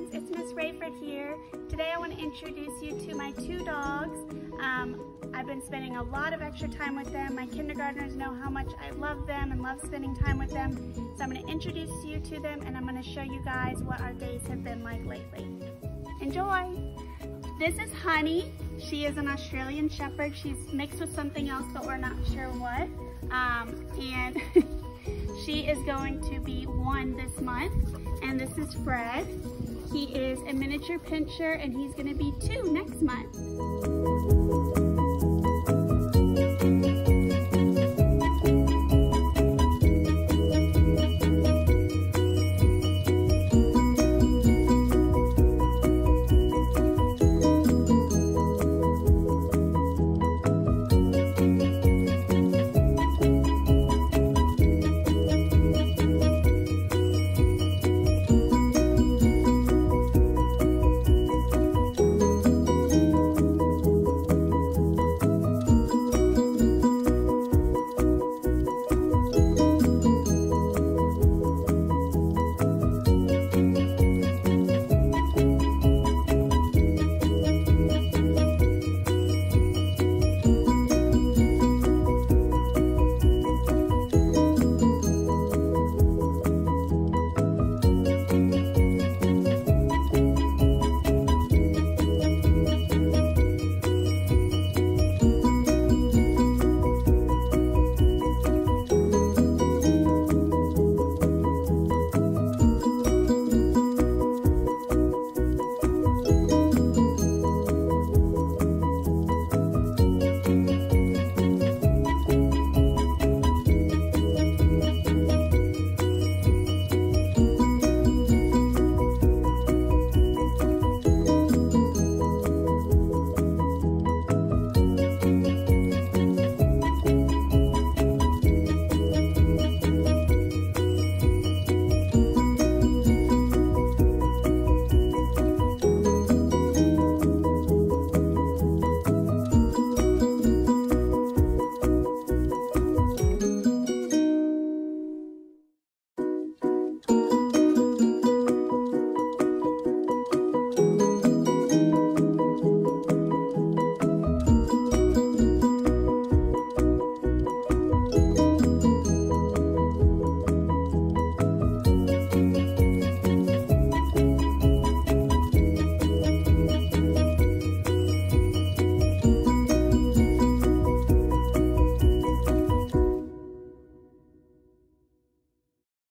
friends, it's Miss Raiford here. Today I want to introduce you to my two dogs. Um, I've been spending a lot of extra time with them. My kindergartners know how much I love them and love spending time with them. So I'm going to introduce you to them and I'm going to show you guys what our days have been like lately. Enjoy! This is Honey. She is an Australian Shepherd. She's mixed with something else, but we're not sure what. Um, and she is going to be one this month. And this is Fred. He is a miniature pinscher and he's gonna be two next month.